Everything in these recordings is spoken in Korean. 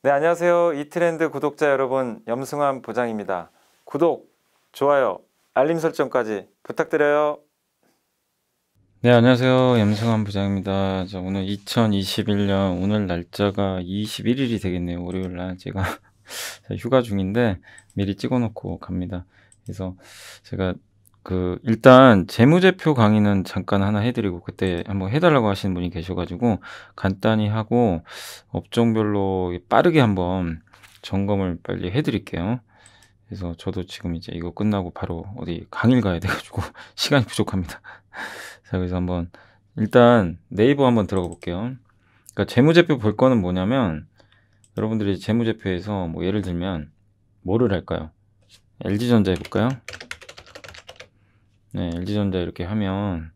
네, 안녕하세요. 이트렌드 구독자 여러분, 염승환 부장입니다. 구독, 좋아요, 알림 설정까지 부탁드려요. 네, 안녕하세요. 염승환 부장입니다. 자, 오늘 2021년 오늘 날짜가 21일이 되겠네요. 월요일 날 제가 휴가 중인데 미리 찍어 놓고 갑니다. 그래서 제가 그 일단 재무제표 강의는 잠깐 하나 해드리고 그때 한번 해달라고 하시는 분이 계셔가지고 간단히 하고 업종별로 빠르게 한번 점검을 빨리 해드릴게요. 그래서 저도 지금 이제 이거 끝나고 바로 어디 강의를 가야 돼가지고 시간이 부족합니다. 자 그래서 한번 일단 네이버 한번 들어가 볼게요. 그러니까 재무제표 볼 거는 뭐냐면 여러분들이 재무제표에서 뭐 예를 들면 뭐를 할까요? LG전자 해볼까요? 네, LG전자 이렇게 하면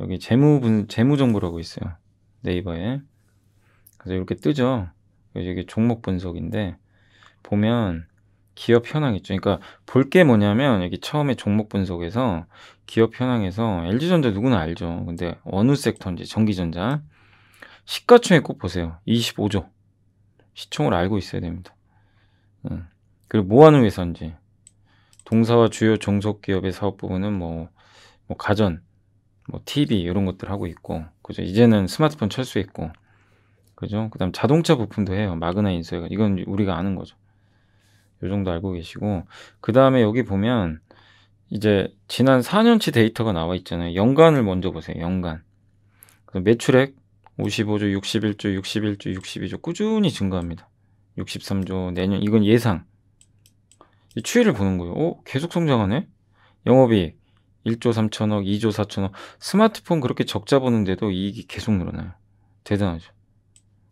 여기 재무 분 재무 정보라고 있어요. 네이버에. 그래서 이렇게 뜨죠. 여기 종목 분석인데 보면 기업 현황 있죠. 그러니까 볼 게 뭐냐면 여기 처음에 종목 분석에서 기업 현황에서 LG전자 누구나 알죠. 근데 어느 섹터인지 전기전자 시가총액 꼭 보세요. 25조. 시총을 알고 있어야 됩니다. 음. 그리고 뭐 하는 회사인지 동사와 주요 종속 기업의 사업 부분은 뭐, 뭐 가전, 뭐 TV 이런 것들 하고 있고, 그죠? 이제는 스마트폰 철수했고, 그죠? 그다음 자동차 부품도 해요. 마그나 인수해가 이건 우리가 아는 거죠. 요 정도 알고 계시고, 그 다음에 여기 보면 이제 지난 4년치 데이터가 나와 있잖아요. 연간을 먼저 보세요. 연간. 매출액 55조, 61조, 61조, 62조 꾸준히 증가합니다. 63조 내년 이건 예상. 이 추이를 보는 거예요. 어, 계속 성장하네? 영업이익 1조 3천억, 2조 4천억. 스마트폰 그렇게 적자 보는데도 이익이 계속 늘어나요. 대단하죠.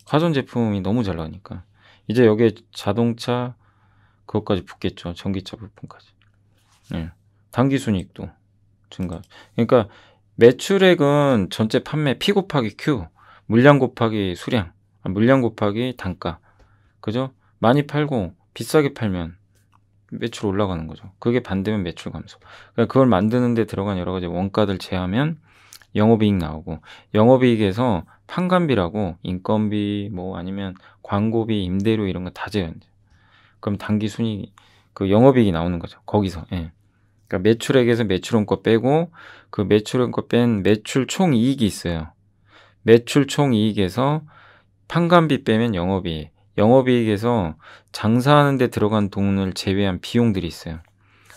가전제품이 너무 잘 나가니까. 이제 여기에 자동차, 그것까지 붙겠죠. 전기차 부품까지. 네. 단기 순이익도 증가. 그러니까 매출액은 전체 판매 P 곱하기 Q, 물량 곱하기 수량, 아, 물량 곱하기 단가. 그죠? 많이 팔고 비싸게 팔면 매출 올라가는 거죠. 그게 반대면 매출 감소. 그러니까 그걸 만드는데 들어간 여러 가지 원가들 제하면 영업이익 나오고 영업이익에서 판관비라고 인건비 뭐 아니면 광고비 임대료 이런 거 다 제한 돼. 그럼 단기 순이익 그 영업이익이 나오는 거죠. 거기서. 예. 그러니까 매출액에서 매출원가 빼고 그 매출원가 뺀 매출 총 이익이 있어요. 매출 총 이익에서 판관비 빼면 영업이익. 영업이익에서 장사하는 데 들어간 돈을 제외한 비용들이 있어요.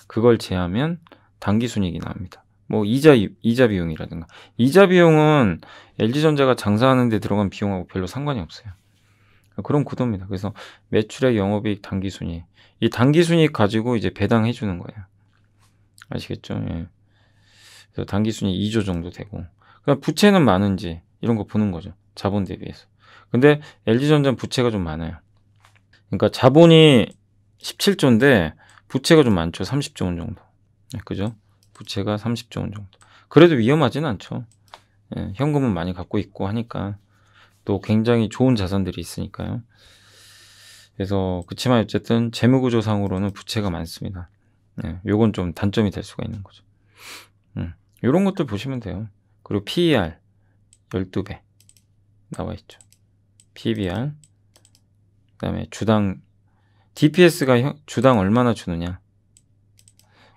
그걸 제하면 당기순이익이 나옵니다. 뭐 이자 이자 비용이라든가 이자 비용은 LG전자가 장사하는 데 들어간 비용하고 별로 상관이 없어요. 그런 구도입니다. 그래서 매출액 영업이익 당기순이익 이 당기순이익 가지고 이제 배당해 주는 거예요. 아시겠죠? 예. 그래서 당기순이익 2조 정도 되고 그럼 부채는 많은지 이런 거 보는 거죠. 자본 대비해서. 근데 LG전자는 부채가 좀 많아요. 그러니까 자본이 17조인데 부채가 좀 많죠. 30조 원 정도. 네, 그죠? 부채가 30조 원 정도. 그래도 위험하진 않죠. 예, 현금은 많이 갖고 있고 하니까 또 굉장히 좋은 자산들이 있으니까요. 그래서 그렇지만 어쨌든 재무구조상으로는 부채가 많습니다. 예, 요건 좀 단점이 될 수가 있는 거죠. 음, 요런 것들 보시면 돼요. 그리고 PER 12배 나와 있죠. PBR 그다음에 주당 DPS가 주당 얼마나 주느냐.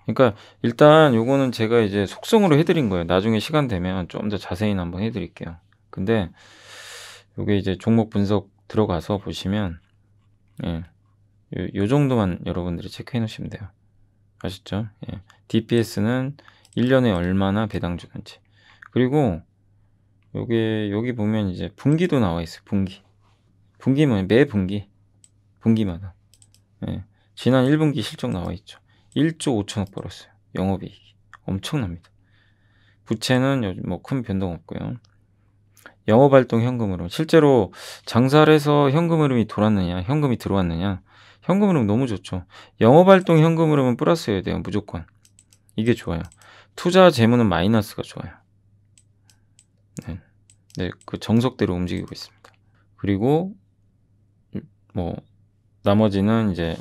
그러니까 일단 요거는 제가 이제 속성으로 해드린 거예요. 나중에 시간 되면 좀 더 자세히 한번 해드릴게요. 근데 요게 이제 종목 분석 들어가서 보시면 예, 요, 요 정도만 여러분들이 체크해 놓으시면 돼요. 아셨죠? 예. DPS는 1년에 얼마나 배당 주는지. 그리고 요게 여기 보면 이제 분기도 나와 있어요. 분기. 분기면 매 분기 분기마다 예, 지난 1분기 실적 나와 있죠. 1조 5천억 벌었어요. 영업이익이 엄청납니다. 부채는 요즘 뭐 큰 변동 없고요. 영업활동 현금으로 실제로 장사를 해서 현금 흐름이 돌았느냐, 현금이 들어왔느냐, 현금 흐름 너무 좋죠. 영업활동 현금 흐름은 플러스여야 돼요, 무조건. 이게 좋아요. 투자 재무는 마이너스가 좋아요. 네, 네, 그 정석대로 움직이고 있습니다. 그리고 뭐 나머지는 이제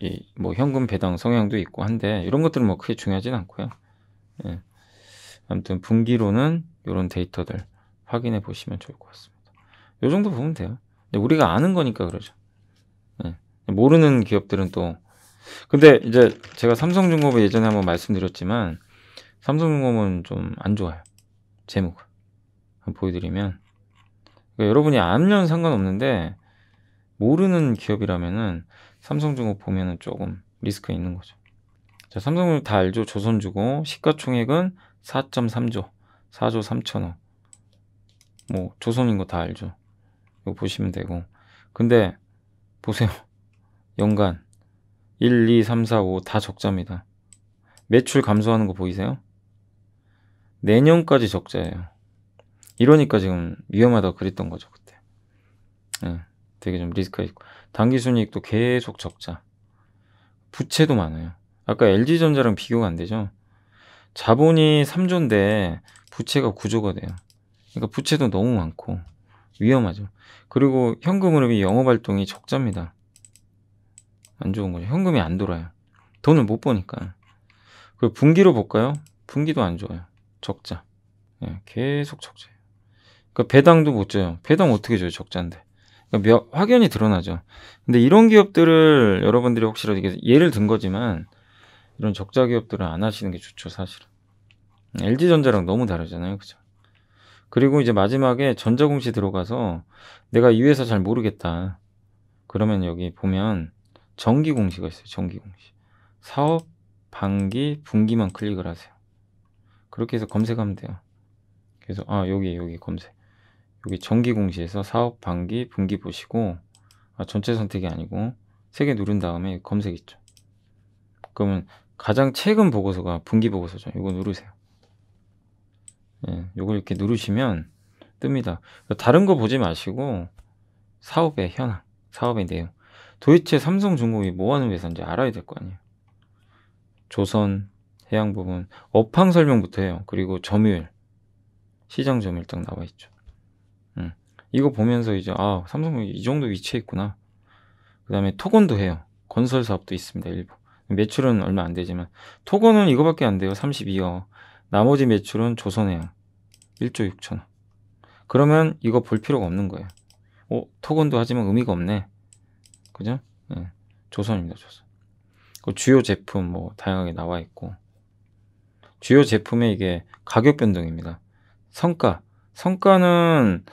이 뭐 현금 배당 성향도 있고 한데 이런 것들은 뭐 크게 중요하진 않고요. 예. 아무튼 분기로는 이런 데이터들 확인해 보시면 좋을 것 같습니다. 이 정도 보면 돼요. 우리가 아는 거니까 그러죠. 예. 모르는 기업들은 또 근데 이제 제가 삼성중공업 예전에 한번 말씀드렸지만 삼성중공업은 좀 안 좋아요. 한번 보여드리면 그러니까 여러분이 알면 상관없는데 모르는 기업이라면은 삼성중공업 보면은 조금 리스크가 있는 거죠. 자, 삼성중공업 다 알죠. 조선주고 시가총액은 4.3조, 4조 3천억. 뭐 조선인 거 다 알죠. 이거 보시면 되고. 근데 보세요. 연간 1, 2, 3, 4, 5 다 적자입니다. 매출 감소하는 거 보이세요? 내년까지 적자예요. 이러니까 지금 위험하다 그랬던 거죠 그때. 네, 되게 좀 리스크가 있고 단기 순이익도 계속 적자. 부채도 많아요. 아까 LG전자랑 비교가 안 되죠. 자본이 3조인데 부채가 9조가 돼요. 그러니까 부채도 너무 많고 위험하죠. 그리고 현금 흐름이 영업 활동이 적자입니다. 안 좋은 거죠. 현금이 안 돌아요. 돈을 못 버니까. 그 분기로 볼까요? 분기도 안 좋아요. 적자. 예, 계속 적자예요. 그러니까 배당도 못 줘요. 배당 어떻게 줘요? 적자인데. 그러니까 몇, 확연히 드러나죠. 근데 이런 기업들을 여러분들이 혹시라도 이게 예를 든 거지만 이런 적자 기업들은 안 하시는 게 좋죠, 사실은. LG전자랑 너무 다르잖아요. 그죠? 그리고 이제 마지막에 전자공시 들어가서 내가 이 회사 잘 모르겠다. 그러면 여기 보면 정기공시가 있어요. 정기공시. 사업, 반기, 분기만 클릭을 하세요. 그렇게 해서 검색하면 돼요. 그래서 아 여기 여기 검색. 여기 정기공시에서 사업, 반기, 분기 보시고 아, 전체 선택이 아니고 세 개 누른 다음에 검색 있죠. 그러면 가장 최근 보고서가 분기 보고서죠. 이거 누르세요. 예, 요걸 이렇게 누르시면 뜹니다. 다른 거 보지 마시고 사업의 현황, 사업의 내용. 도대체 삼성중공업이 뭐 하는 회사인지 알아야 될 거 아니에요. 조선, 해양 부분, 업황 설명부터 해요. 그리고 점유율, 시장 점유율 딱 나와 있죠. 음, 이거 보면서 이제 아 삼성이 이 정도 위치에 있구나. 그 다음에 토건도 해요. 건설 사업도 있습니다. 일부. 매출은 얼마 안 되지만 토건은 이거밖에 안 돼요. 32억. 나머지 매출은 조선해요. 1조 6천억. 그러면 이거 볼 필요가 없는 거예요. 어, 토건도 하지만 의미가 없네. 그죠? 네. 조선입니다, 조선. 그 주요 제품 뭐 다양하게 나와 있고. 주요 제품의 이게 가격 변동입니다. 성가. 성가는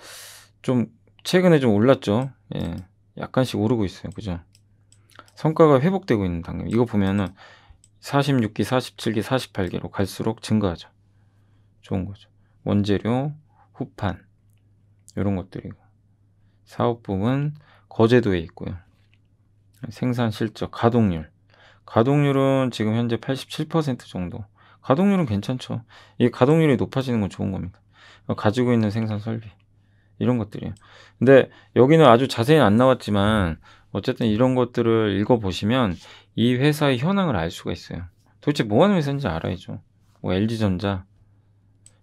좀 최근에 좀 올랐죠. 예. 약간씩 오르고 있어요. 그죠? 성과가 회복되고 있는 단계. 이거 보면은 46기, 47기, 48기로 갈수록 증가하죠. 좋은 거죠. 원재료, 후판 이런 것들이고 사업 부분 거제도에 있고요. 생산 실적, 가동률. 가동률은 지금 현재 87% 정도. 가동률은 괜찮죠. 이 가동률이 높아지는 건 좋은 겁니다. 가지고 있는 생산 설비 이런 것들이에요. 근데 여기는 아주 자세히는 안 나왔지만 어쨌든 이런 것들을 읽어 보시면 이 회사의 현황을 알 수가 있어요. 도대체 뭐 하는 회사인지 알아야죠. 뭐 LG전자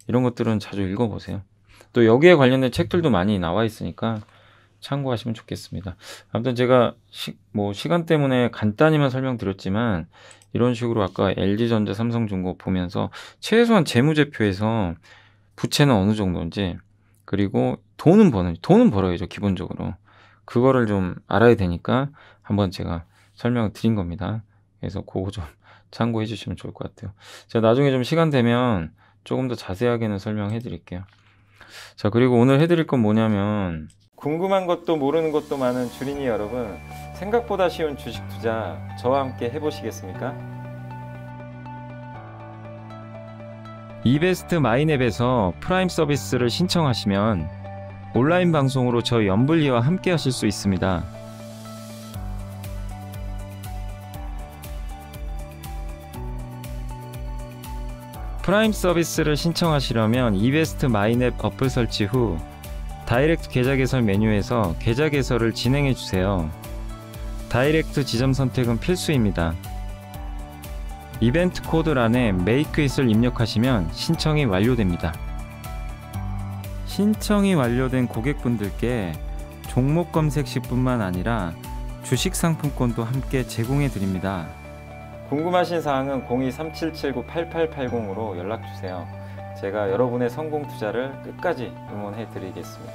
이런 것들은 자주 읽어 보세요. 또 여기에 관련된 책들도 많이 나와 있으니까 참고하시면 좋겠습니다. 아무튼 제가 시, 뭐 시간 때문에 간단히만 설명드렸지만 이런 식으로 아까 LG전자, 삼성중공 보면서 최소한 재무제표에서 부채는 어느 정도인지 그리고 돈은 버는 돈은 벌어야죠 기본적으로 그거를 좀 알아야 되니까 한번 제가 설명을 드린 겁니다. 그래서 그거 좀 참고해 주시면 좋을 것 같아요. 제가 나중에 좀 시간 되면 조금 더 자세하게는 설명해 드릴게요. 자, 그리고 오늘 해 드릴 건 뭐냐면 궁금한 것도 모르는 것도 많은 주린이 여러분 생각보다 쉬운 주식 투자 저와 함께 해 보시겠습니까? 이베스트 마이앱에서 프라임 서비스를 신청하시면 온라인 방송으로 저희 염블리와 함께 하실 수 있습니다. 프라임 서비스를 신청하시려면 이베스트 마이앱 어플 설치 후 다이렉트 계좌 개설 메뉴에서 계좌 개설을 진행해 주세요. 다이렉트 지점 선택은 필수입니다. 이벤트 코드란에 메이크잇을 입력하시면 신청이 완료됩니다. 신청이 완료된 고객분들께 종목 검색 시뿐만 아니라 주식 상품권도 함께 제공해 드립니다. 궁금하신 사항은 02-3779-8880으로 연락 주세요. 제가 여러분의 성공 투자를 끝까지 응원해 드리겠습니다.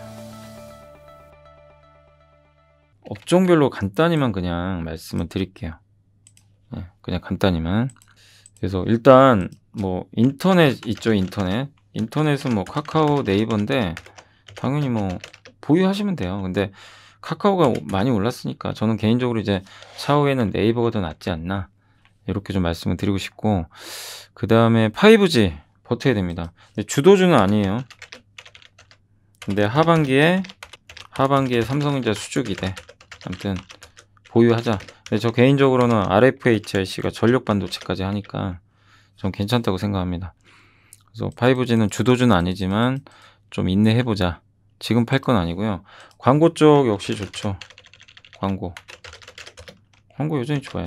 업종별로 간단히만 그냥 말씀을 드릴게요. 네, 그냥 간단히만. 그래서 일단 뭐 인터넷 있죠, 인터넷. 인터넷은 뭐 카카오 네이버인데 당연히 뭐 보유하시면 돼요. 근데 카카오가 많이 올랐으니까 저는 개인적으로 이제 차후에는 네이버가 더 낫지 않나 이렇게 좀 말씀을 드리고 싶고 그 다음에 5G 버텨야 됩니다. 주도주는 아니에요. 근데 하반기에 하반기에 삼성전자 수주기대 아무튼 보유하자. 저 개인적으로는 RFHIC가 전력 반도체까지 하니까 좀 괜찮다고 생각합니다. 그래서 5G는 주도주는 아니지만 좀 인내해보자. 지금 팔 건 아니고요. 광고 쪽 역시 좋죠. 광고. 광고 여전히 좋아요.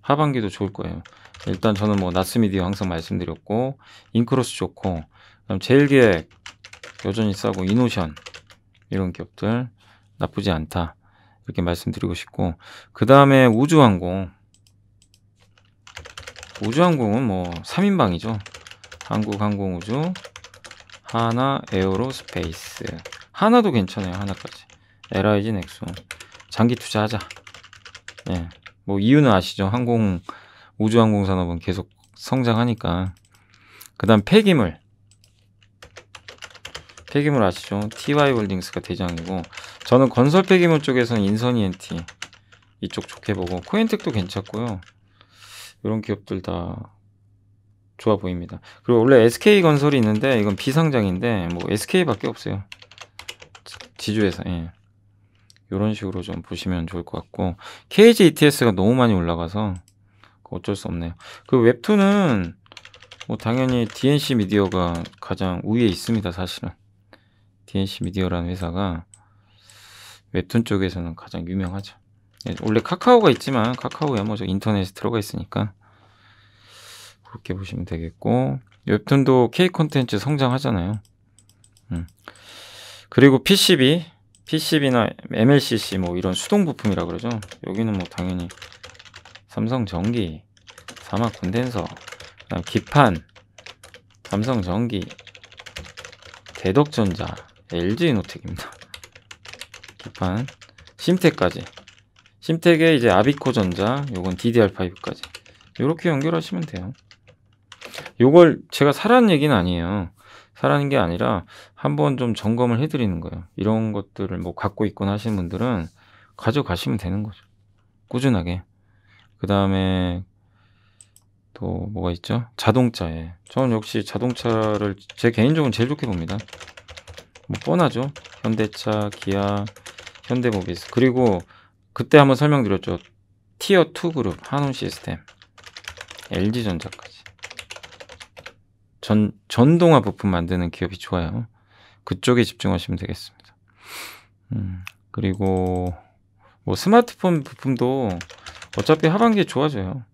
하반기도 좋을 거예요. 일단 저는 뭐 나스미디어 항상 말씀드렸고 인크로스 좋고 그다음 제일기획 여전히 싸고 이노션 이런 기업들 나쁘지 않다 이렇게 말씀드리고 싶고 그 다음에 우주항공. 우주항공은 뭐 3인방이죠. 한국항공우주 한화 에어로스페이스. 한화도 괜찮아요 한화까지. LIG 넥슨 장기 투자하자. 예. 뭐 이유는 아시죠? 항공 우주항공 산업은 계속 성장하니까. 그 다음 폐기물. 폐기물 아시죠? TY홀딩스가 대장이고 저는 건설 폐기물 쪽에서는 인선 ENT 이쪽 좋게 보고 코엔텍도 괜찮고요. 이런 기업들 다 좋아 보입니다. 그리고 원래 SK건설이 있는데 이건 비상장인데 뭐 SK밖에 없어요. 지주에서 예. 이런 식으로 좀 보시면 좋을 것 같고 KG ETS가 너무 많이 올라가서 어쩔 수 없네요. 그 웹툰은 뭐 당연히 DNC 미디어가 가장 우위에 있습니다. 사실은 DNC 미디어라는 회사가 웹툰 쪽에서는 가장 유명하죠. 예, 원래 카카오가 있지만 카카오야 뭐저 인터넷에 들어가 있으니까 그렇게 보시면 되겠고 웹툰도 K 콘텐츠 성장하잖아요. 음. 그리고 PCB, PCB나 MLCC 뭐 이런 수동 부품이라 그러죠. 여기는 뭐 당연히 삼성 전기, 사막 콘덴서, 기판, 삼성 전기, 대덕전자, LG노텍입니다. 기판, 심텍까지. 심텍에 이제 아비코 전자, 요건 DDR5까지. 이렇게 연결하시면 돼요. 요걸 제가 사라는 얘기는 아니에요. 사라는 게 아니라 한번 좀 점검을 해드리는 거예요. 이런 것들을 뭐 갖고 있거나 하시는 분들은 가져가시면 되는 거죠. 꾸준하게. 그 다음에 또 뭐가 있죠? 자동차에. 저는 역시 자동차를 제 개인적으로 제일 좋게 봅니다. 뭐 뻔하죠. 현대차, 기아, 현대모비스. 그리고 그때 한번 설명드렸죠. 티어 2 그룹, 한온 시스템, LG전자까지. 전, 전동화 부품 만드는 기업이 좋아요. 그쪽에 집중하시면 되겠습니다. 음, 그리고 뭐 스마트폰 부품도 어차피 하반기에 좋아져요.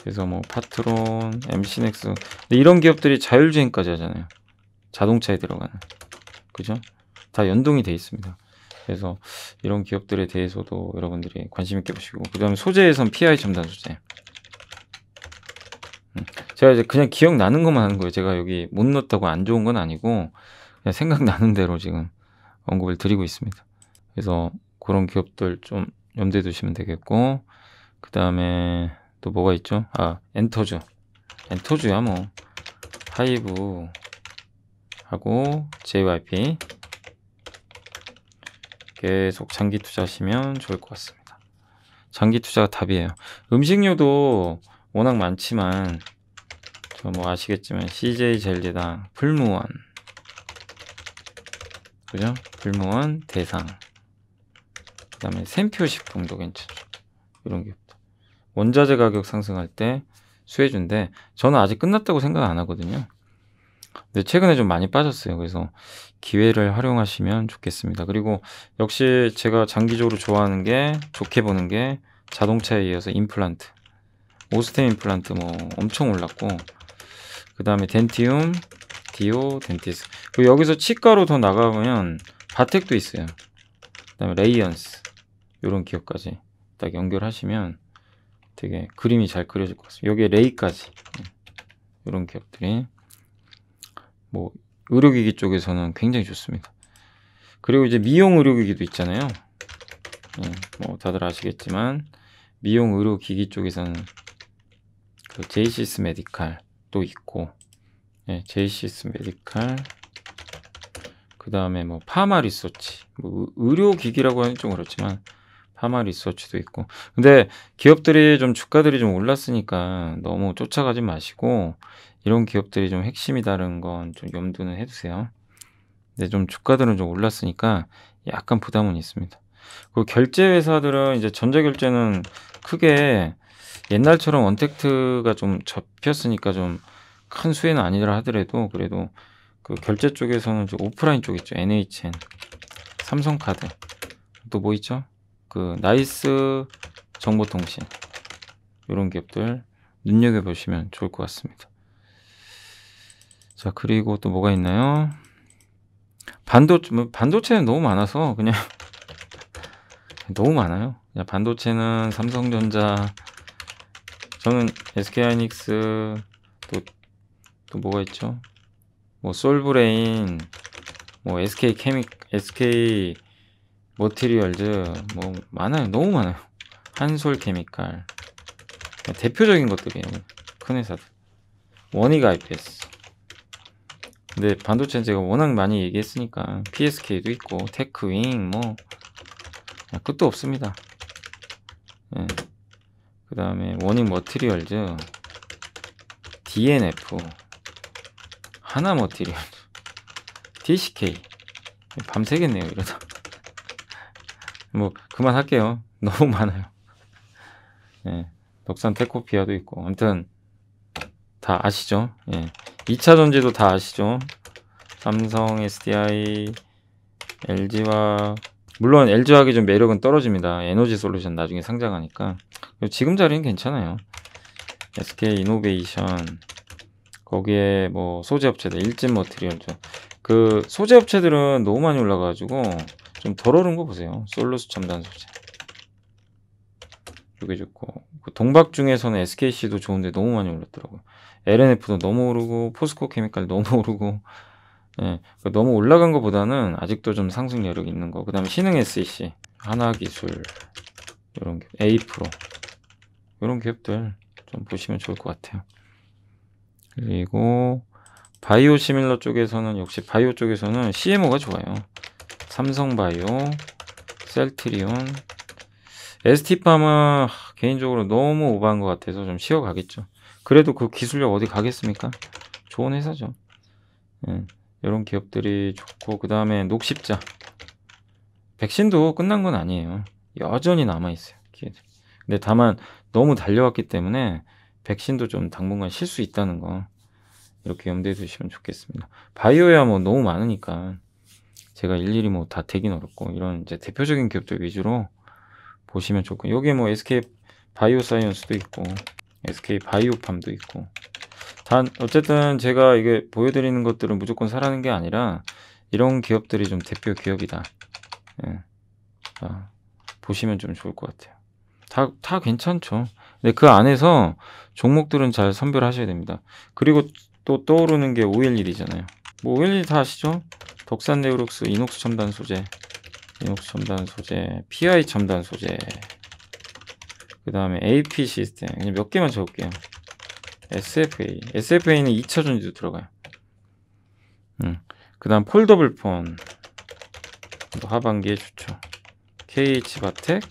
그래서 뭐 파트론, MC넥스 이런 기업들이 자율주행까지 하잖아요. 자동차에 들어가는. 그죠? 다 연동이 돼 있습니다. 그래서 이런 기업들에 대해서도 여러분들이 관심 있게 보시고 그다음에 소재에선 PI 첨단 소재. 음, 제가 이제 그냥 기억 나는 것만 하는 거예요. 제가 여기 못 넣었다고 안 좋은 건 아니고 그냥 생각나는 대로 지금 언급을 드리고 있습니다. 그래서 그런 기업들 좀 염두에 두시면 되겠고 그 다음에 또 뭐가 있죠? 아 엔터주 엔터주야 뭐 하이브 하고 JYP 계속 장기 투자하시면 좋을 것 같습니다. 장기 투자가 답이에요. 음식료도 워낙 많지만 저 뭐 아시겠지만 CJ 젤리당 풀무원 그죠? 풀무원 대상 그 다음에 샘표 식품도 괜찮죠. 이런 게 원자재 가격 상승할 때 수혜주인데 저는 아직 끝났다고 생각 안 하거든요. 근데 최근에 좀 많이 빠졌어요. 그래서 기회를 활용하시면 좋겠습니다. 그리고 역시 제가 장기적으로 좋아하는 게 좋게 보는 게 자동차에 이어서 임플란트. 오스템 임플란트 뭐 엄청 올랐고 그 다음에 덴티움, 디오, 덴티스. 그리고 여기서 치과로 더 나가면 바텍도 있어요. 그 다음에 레이언스 이런 기업까지 딱 연결하시면 되게 그림이 잘 그려질 것 같습니다. 여기에 레이까지 이런 기업들이 뭐 의료기기 쪽에서는 굉장히 좋습니다. 그리고 이제 미용 의료기기도 있잖아요. 예, 뭐 다들 아시겠지만 미용 의료 기기 쪽에서는 그 제이시스 메디칼도 있고 예, 제이시스 메디칼 그 다음에 뭐 파마 리서치 뭐 의료 기기라고 하는 좀 그렇지만 파마 리서치도 있고 근데 기업들이 좀 주가들이 좀 올랐으니까 너무 쫓아가지 마시고 이런 기업들이 좀 핵심이다는 건 좀 염두는 해두세요. 근데 좀 주가들은 좀 올랐으니까 약간 부담은 있습니다. 그 결제 회사들은 이제 전자결제는 크게 옛날처럼 언택트가 좀 접혔으니까 좀 큰 수혜는 아니라 하더라도 그래도 그 결제 쪽에서는 좀 오프라인 쪽 있죠. NHN, 삼성카드 또 뭐 있죠? 그 나이스 정보통신 이런 기업들 눈여겨 보시면 좋을 것 같습니다. 자 그리고 또 뭐가 있나요? 반도체 뭐 반도체는 너무 많아서 그냥 너무 많아요. 그냥 반도체는 삼성전자 저는 SK하이닉스 또 또 뭐가 있죠? 뭐 솔브레인 뭐 SK 케미 SK 머티리얼즈 뭐 많아요. 너무 많아요. 한솔 케미칼 대표적인 것들이에요. 큰 회사들. 원익 IPS. 근데 반도체는 제가 워낙 많이 얘기했으니까 PSK도 있고 테크윙 뭐 끝도 없습니다. 예. 그 다음에 워닝 머티리얼즈 DNF 하나 머티리얼즈 DCK 밤새겠네요 이러다 뭐 그만할게요 너무 많아요 예. 덕산 테코피아도 있고 아무튼 다 아시죠 예. 2차 전지도 다 아시죠 삼성, SDI, LG와 물론 LG화학의 좀 매력은 떨어집니다. 에너지 솔루션 나중에 상장하니까 지금 자리는 괜찮아요. SK 이노베이션 거기에 뭐 소재 업체들 일진 머티리얼죠. 그 소재 업체들은 너무 많이 올라가지고 좀 덜 오른 거 보세요. 솔루스 첨단 소재. 이게 좋고 그 동박 중에서는 SKC도 좋은데 너무 많이 올랐더라고요. LNF도 너무 오르고 포스코 케미칼 너무 오르고 예, 그 너무 올라간 것보다는 아직도 좀 상승 여력이 있는 거. 그 다음에 신흥 SEC, 하나기술, 이런 기업, A프로, 이런 기업들 좀 보시면 좋을 것 같아요. 그리고 바이오 시밀러 쪽에서는 역시 바이오 쪽에서는 CMO가 좋아요. 삼성바이오, 셀트리온, ST팜은 개인적으로 너무 오버한 것 같아서 좀 쉬어가겠죠. 그래도 그 기술력 어디 가겠습니까? 좋은 회사죠. 예. 이런 기업들이 좋고 그 다음에 녹십자 백신도 끝난 건 아니에요 여전히 남아있어요 기회들 근데 다만 너무 달려왔기 때문에 백신도 좀 당분간 쉴 수 있다는 거 이렇게 염두에 두시면 좋겠습니다 바이오야 뭐 너무 많으니까 제가 일일이 뭐 다 되긴 어렵고 이런 이제 대표적인 기업들 위주로 보시면 좋고 여기 뭐 SK 바이오사이언스도 있고 SK 바이오팜도 있고 단 어쨌든 제가 이게 보여드리는 것들은 무조건 사라는 게 아니라 이런 기업들이 좀 대표 기업이다. 예. 자, 보시면 좀 좋을 것 같아요. 다, 다 괜찮죠. 근데 그 안에서 종목들은 잘 선별하셔야 됩니다. 그리고 또 떠오르는 게 오일일이잖아요. 뭐 오일일 다 아시죠? 덕산 네오룩스, 이녹스 첨단 소재, 이녹스 첨단 소재, PI 첨단 소재, 그 다음에 AP 시스템. 그냥 몇 개만 적을게요. SFA. SFA는 2차 전지도 들어가요. 음. 그 다음 폴더블 폰. 하반기에 좋죠. KH바텍,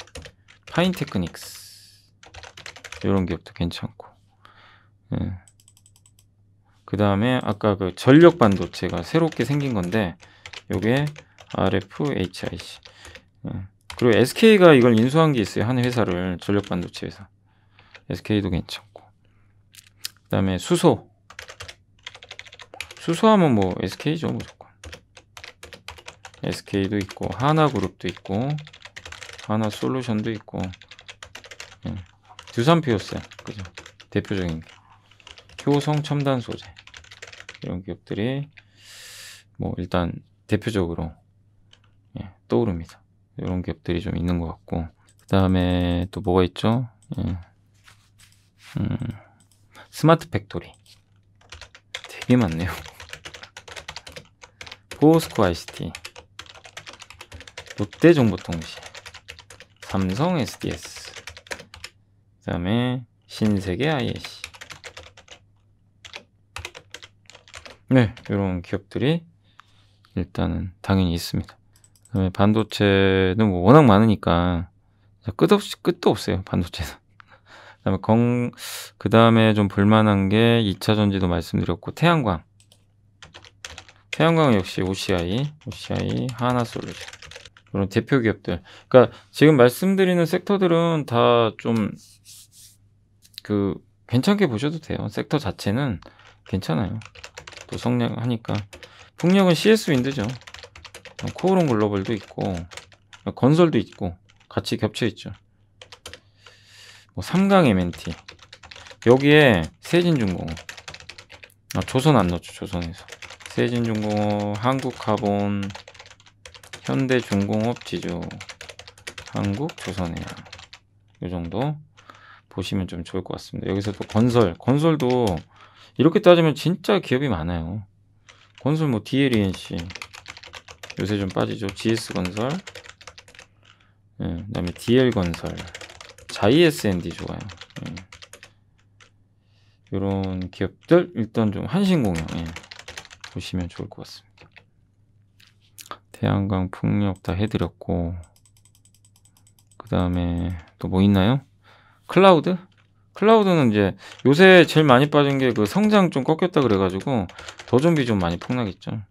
파인테크닉스. 이런 기업도 괜찮고. 예. 그 다음에 아까 그 전력 반도체가 새롭게 생긴 건데, 요게 RFHIC. 예. 그리고 SK가 이걸 인수한 게 있어요. 한 회사를 전력 반도체 회사. SK도 괜찮고. 그 다음에 수소 수소하면 뭐 SK죠 무조건 SK도 있고 하나그룹도 있고 하나솔루션도 있고 예. 두산피오스 그죠 대표적인 게 효성 첨단 소재 이런 기업들이 뭐 일단 대표적으로 예, 떠오릅니다 이런 기업들이 좀 있는 것 같고 그 다음에 또 뭐가 있죠 예. 음. 스마트 팩토리 되게 많네요 포스코 ICT 롯데정보통신 삼성 SDS, 그 다음에 신세계 I&C. 네, 이런 기업들이 일단은 당연히 있습니다. 그다음에 반도체는 뭐 워낙 많으니까 끝없이 끝도 없어요 반도체는. 그다음에 건 그다음에 좀 볼만한 게 2차 전지도 말씀드렸고 태양광. 태양광 역시 OCI, OCI, 하나솔루션 이런 대표 기업들. 그러니까 지금 말씀드리는 섹터들은 다 좀 그 괜찮게 보셔도 돼요. 섹터 자체는 괜찮아요. 또 성장하니까 풍력은 CS 윈드죠. 코오롱 글로벌도 있고 건설도 있고 같이 겹쳐 있죠. 뭐 삼강 MNT 여기에 세진중공업. 아, 조선 안 넣죠 조선에서. 세진중공업 한국카본 현대중공업 지주 한국 조선해양. 이 정도 보시면 좀 좋을 것 같습니다. 여기서 또 건설. 건설도 이렇게 따지면 진짜 기업이 많아요. 건설 뭐 DLENC 요새 좀 빠지죠. GS건설 예, 그 다음에 DL건설 JSND 좋아요. 예. 이런 기업들 일단 좀 한신공영 예. 보시면 좋을 것 같습니다. 태양광 풍력 다 해드렸고 그 다음에 또 뭐 있나요? 클라우드? 클라우드는 이제 요새 제일 많이 빠진 게 그 성장 좀 꺾였다 그래가지고 더좀비 좀 많이 폭락했죠.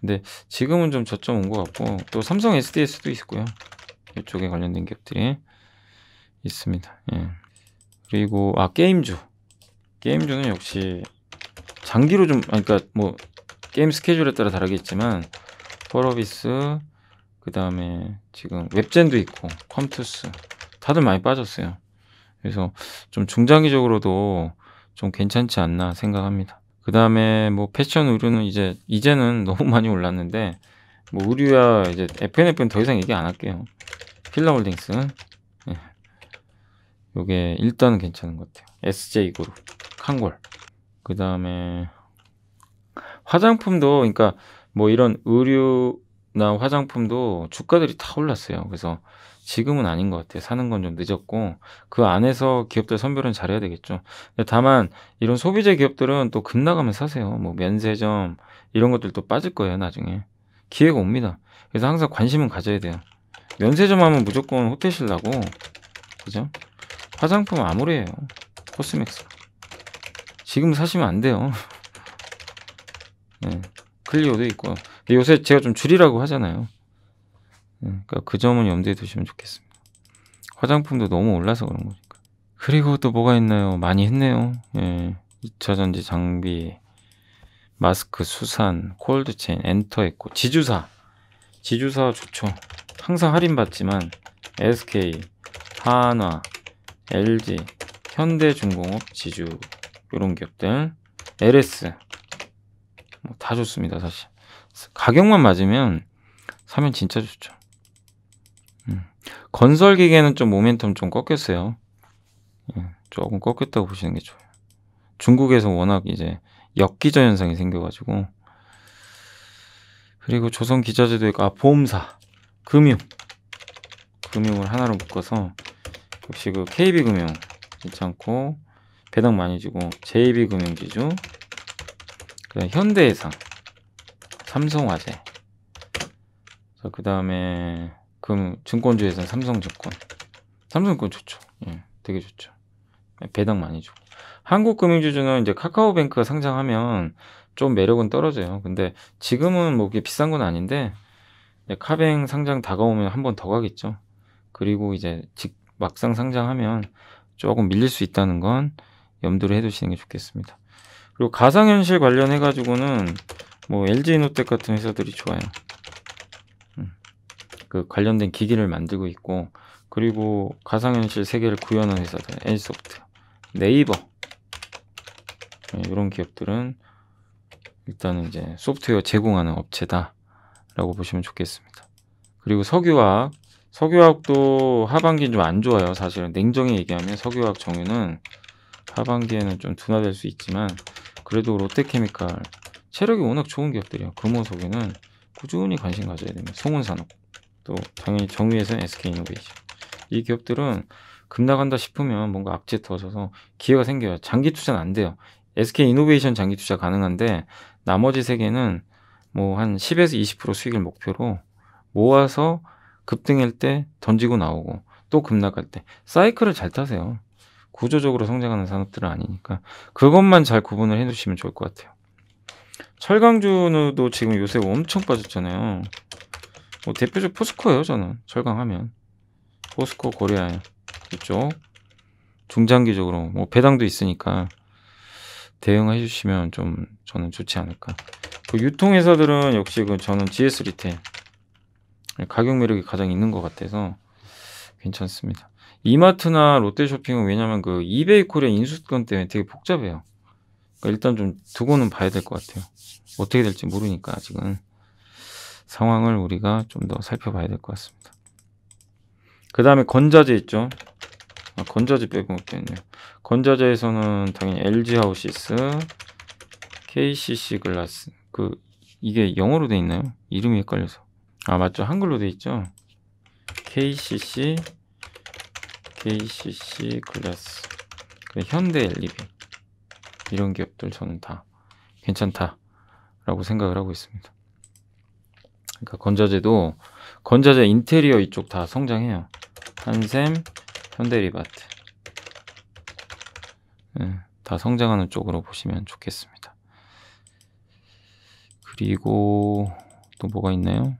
근데 지금은 좀 저점 온 것 같고 또 삼성 SDS도 있고요. 이쪽에 관련된 기업들이 있습니다. 예. 그리고 아 게임주 게임주는 역시 장기로 좀 아니, 그러니까 뭐 게임 스케줄에 따라 다르겠지만 펄어비스 그 다음에 지금 웹젠도 있고 컴투스 다들 많이 빠졌어요. 그래서 좀 중장기적으로도 좀 괜찮지 않나 생각합니다. 그 다음에 뭐 패션 의류는 이제 이제는 너무 많이 올랐는데 뭐 의류야 이제 F&F는 더 이상 얘기 안 할게요. 필라홀딩스 예. 요게 일단은 괜찮은 것 같아요. SJ 그룹 칸골 그 다음에 화장품도 그러니까 뭐 이런 의류나 화장품도 주가들이 다 올랐어요. 그래서 지금은 아닌 것 같아요. 사는 건 좀 늦었고 그 안에서 기업들 선별은 잘해야 되겠죠. 다만 이런 소비재 기업들은 또 급나가면 사세요. 뭐 면세점 이런 것들도 빠질 거예요. 나중에 기회가 옵니다. 그래서 항상 관심은 가져야 돼요. 면세점 하면 무조건 호텔신라고 그죠? 화장품 아모레요. 코스맥스. 지금 사시면 안 돼요. 네. 클리오도 있고 요새 제가 좀 줄이라고 하잖아요. 네. 그러니까 그 점은 염두에 두시면 좋겠습니다. 화장품도 너무 올라서 그런 거니까. 그리고 또 뭐가 있나요? 많이 했네요. 예. 2차 전지 장비, 마스크, 수산, 콜드체인, 엔터 했고 지주사. 지주사 좋죠. 항상 할인 받지만 SK, 한화, LG, 현대중공업, 지주 이런 기업들, LS 뭐 다 좋습니다 사실. 가격만 맞으면 사면 진짜 좋죠. 음. 건설 기계는 좀 모멘텀 좀 꺾였어요. 예, 조금 꺾였다고 보시는 게 좋아요. 중국에서 워낙 이제 역기저 현상이 생겨가지고 그리고 조선 기자재도 있고 아 보험사 금융 금융을 하나로 묶어서 역시 그 KB금융 괜찮고 배당 많이 주고 JB금융지주 그다음 현대해상 삼성화재 그 다음에 금 증권주에서는 삼성증권 삼성증권 좋죠 예, 되게 좋죠 배당 많이 주고 한국금융지주는 이제 카카오뱅크가 상장하면 좀 매력은 떨어져요 근데 지금은 뭐 그게 비싼 건 아닌데 네, 카뱅 상장 다가오면 한 번 더 가겠죠. 그리고 이제 직 막상 상장하면 조금 밀릴 수 있다는 건 염두를 해두시는 게 좋겠습니다. 그리고 가상현실 관련해 가지고는 뭐 LG 노텍 같은 회사들이 좋아요. 음, 그 관련된 기기를 만들고 있고 그리고 가상현실 세계를 구현한 회사들 N소프트, 네이버 네, 이런 기업들은 일단은 이제 소프트웨어 제공하는 업체다. 라고 보시면 좋겠습니다. 그리고 석유화학 석유화학도 하반기는 좀 안 좋아요. 사실은 냉정히 얘기하면 석유화학 정유는 하반기에는 좀 둔화될 수 있지만 그래도 롯데케미칼 체력이 워낙 좋은 기업들이에요. 금호석유는 꾸준히 관심 가져야 됩니다. 송은산업 또 당연히 정유에서는 SK이노베이션 이 기업들은 급 나간다 싶으면 뭔가 악재 터져서 기회가 생겨요. 장기 투자는 안 돼요. SK 이노베이션 장기 투자 가능한데 나머지 세 개는 뭐 한 10에서 20% 수익을 목표로 모아서 급등일 때 던지고 나오고 또 급락할 때 사이클을 잘 타세요. 구조적으로 성장하는 산업들은 아니니까 그것만 잘 구분을 해두시면 좋을 것 같아요. 철강주도 지금 요새 엄청 빠졌잖아요. 뭐 대표적 포스코예요, 저는 철강하면 포스코 고려아연 이쪽 중장기적으로 뭐 배당도 있으니까 대응해 주시면 좀 저는 좋지 않을까. 그 유통회사들은 역시 그 저는 GS 리테일 가격 매력이 가장 있는 것 같아서 괜찮습니다. 이마트나 롯데쇼핑은 왜냐면 그 이베이 코리아 인수 건 때문에 되게 복잡해요. 그러니까 일단 좀 두고는 봐야 될 것 같아요. 어떻게 될지 모르니까 아직은 상황을 우리가 좀 더 살펴봐야 될 것 같습니다. 그 다음에 건자재 있죠. 아, 건자재 빼고 먹겠네요. 건자재에서는 당연히 LG 하우시스, KCC 글라스. 그 이게 영어로 돼 있나요? 이름이 헷갈려서. 아 맞죠. 한글로 돼 있죠. KCC, KCC 글라스, 그 현대 엘리비 이런 기업들 저는 다 괜찮다라고 생각을 하고 있습니다. 그러니까 건자재도 건자재 인테리어 이쪽 다 성장해요. 한샘, 현대리바트 네, 다 성장하는 쪽으로 보시면 좋겠습니다. 그리고 또 뭐가 있나요?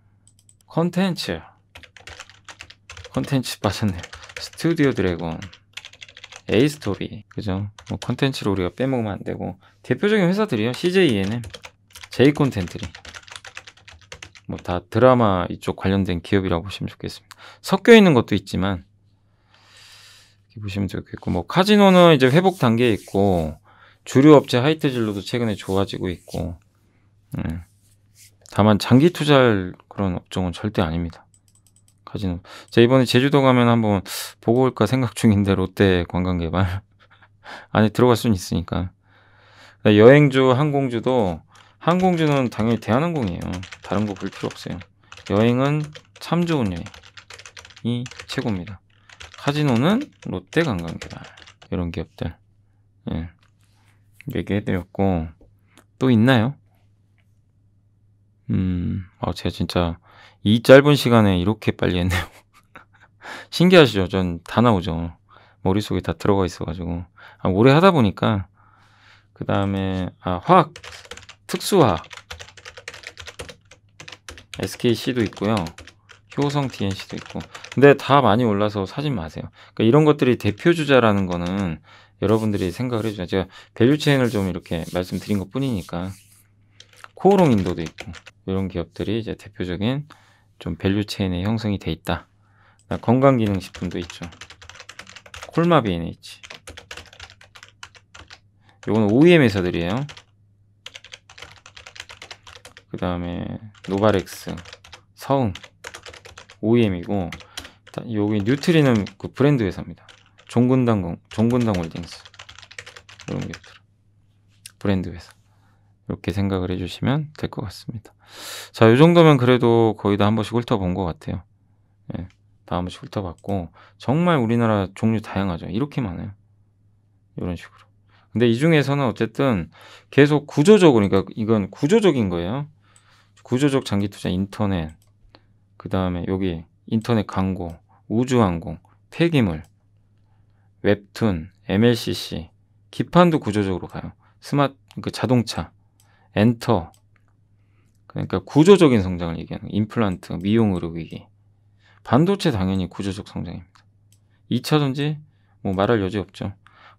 컨텐츠 컨텐츠 빠졌네요. 스튜디오 드래곤 에이스토리 그죠? 뭐 컨텐츠로 우리가 빼먹으면 안 되고 대표적인 회사들이요. CJ ENM, J콘텐트리 뭐 다 드라마 이쪽 관련된 기업이라고 보시면 좋겠습니다. 섞여 있는 것도 있지만 이렇게 보시면 좋겠고 뭐 카지노는 이제 회복 단계에 있고 주류 업체 하이트 진로도 최근에 좋아지고 있고 음. 다만 장기 투자할 그런 업종은 절대 아닙니다. 카지노. 제가 이번에 제주도 가면 한번 보고 올까 생각 중인데 롯데 관광개발 안에 들어갈 수는 있으니까 여행주 항공주도 항공주는 당연히 대한항공이에요. 다른 거 볼 필요 없어요. 여행은 참 좋은 여행이 최고입니다. 카지노는 롯데 관광개발 이런 기업들 예. 얘기해드렸고 또 있나요? 음, 아 제가 진짜 이 짧은 시간에 이렇게 빨리 했네요. 신기하시죠? 전 다 나오죠. 머릿속에 다 들어가 있어가지고 아, 오래 하다 보니까 그 다음에 아, 화학 특수화학 SKC도 있고요. 효성 TNC도 있고. 근데 다 많이 올라서 사진 마세요. 그러니까 이런 것들이 대표 주자라는 거는 여러분들이 생각을 해주죠. 제가 밸류 체인을 좀 이렇게 말씀드린 것 뿐이니까. 코오롱 인더도도 있고 이런 기업들이 이제 대표적인 좀 밸류 체인의 형성이 돼 있다. 건강기능식품도 있죠. 콜마비 NH. 요거는 OEM 회사들이에요. 그 다음에 노바렉스, 서흥, OEM이고 여기 뉴트리는 그 브랜드 회사입니다. 종근당 종근당 홀딩스 이런 게 브랜드 회사 이렇게 생각을 해주시면 될 것 같습니다. 자, 이 정도면 그래도 거의 다 한 번씩 훑어본 것 같아요. 예, 다한 번씩 훑어봤고 정말 우리나라 종류 다양하죠. 이렇게 많아요. 이런 식으로. 근데 이 중에서는 어쨌든 계속 구조적으로, 그러니까 이건 구조적인 거예요. 구조적 장기 투자 인터넷, 그 다음에 여기 인터넷 광고, 우주항공, 폐기물, 웹툰, MLCC, 기판도 구조적으로 가요. 스마트, 그 자동차, 엔터. 그러니까 구조적인 성장을 얘기하는 임플란트, 미용 의료기기. 반도체 당연히 구조적 성장입니다. 2차 전지 뭐 말할 여지 없죠.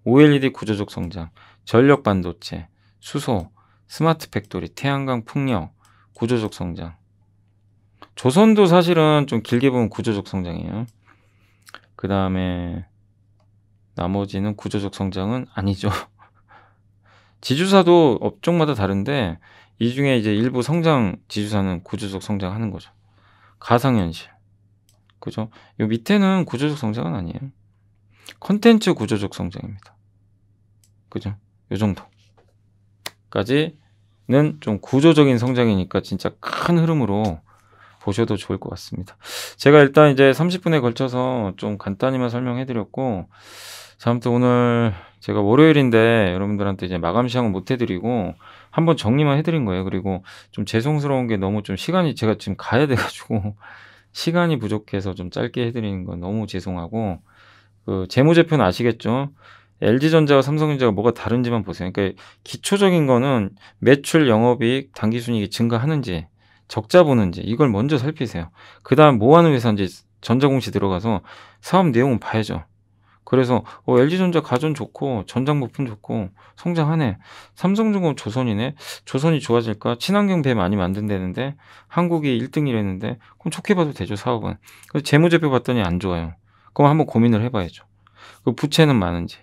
OLED 구조적 성장, 전력 반도체, 수소, smart factory, 태양광 풍력, 구조적 성장. 조선도 사실은 좀 길게 보면 구조적 성장이에요. 그 다음에 나머지는 구조적 성장은 아니죠. 지주사도 업종마다 다른데 이 중에 이제 일부 성장 지주사는 구조적 성장하는 거죠. 가상현실. 그죠? 요 밑에는 구조적 성장은 아니에요. 컨텐츠 구조적 성장입니다. 그죠? 요 정도까지는 좀 구조적인 성장이니까 진짜 큰 흐름으로 보셔도 좋을 것 같습니다. 제가 일단 이제 30분에 걸쳐서 좀 간단히만 설명해 드렸고 자 아무튼 오늘 제가 월요일인데 여러분들한테 이제 마감 시향을 못 해드리고 한번 정리만 해드린 거예요. 그리고 좀 죄송스러운 게 너무 좀 시간이 제가 지금 가야 돼가지고 시간이 부족해서 좀 짧게 해드리는 건 너무 죄송하고 그 재무제표는 아시겠죠? LG전자와 삼성전자가 뭐가 다른지만 보세요. 그러니까 기초적인 거는 매출, 영업이익, 당기순이익이 증가하는지 적자 보는지 이걸 먼저 살피세요. 그 다음 뭐 하는 회사인지 전자공시 들어가서 사업 내용은 봐야죠. 그래서 어, LG전자 가전 좋고 전장 부품 좋고 성장하네. 삼성중공 조선이네. 조선이 좋아질까? 친환경 배 많이 만든다는데 한국이 1등이랬는데 그럼 좋게 봐도 되죠 사업은. 그래서 재무제표 봤더니 안 좋아요. 그럼 한번 고민을 해봐야죠. 그 부채는 많은지.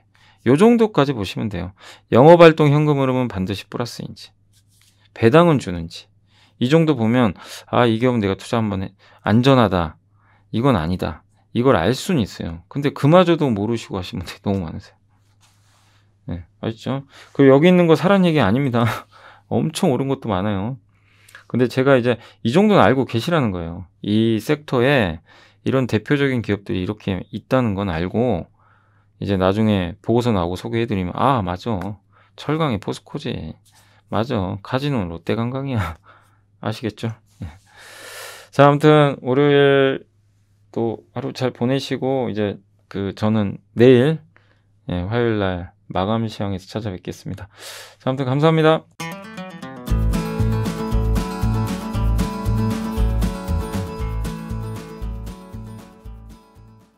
요 정도까지 보시면 돼요. 영업활동 현금 흐름은 반드시 플러스인지. 배당은 주는지. 이 정도 보면 아 이 기업은 내가 투자 한번 해. 안전하다. 이건 아니다. 이걸 알 수는 있어요. 근데 그마저도 모르시고 하시는 분들이 너무 많으세요. 네, 아시죠? 그리고 여기 있는 거 사란 얘기 아닙니다. 엄청 오른 것도 많아요. 근데 제가 이제 이 정도는 알고 계시라는 거예요. 이 섹터에 이런 대표적인 기업들이 이렇게 있다는 건 알고 이제 나중에 보고서 나오고 소개해드리면 아 맞아 철강이 포스코지 맞아 카지노는 롯데관광이야 아시겠죠? 네. 자 아무튼 월요일 또 하루 잘 보내시고 이제 그 저는 내일 예, 화요일 날 마감 시황에서 찾아뵙겠습니다. 자, 아무튼 감사합니다.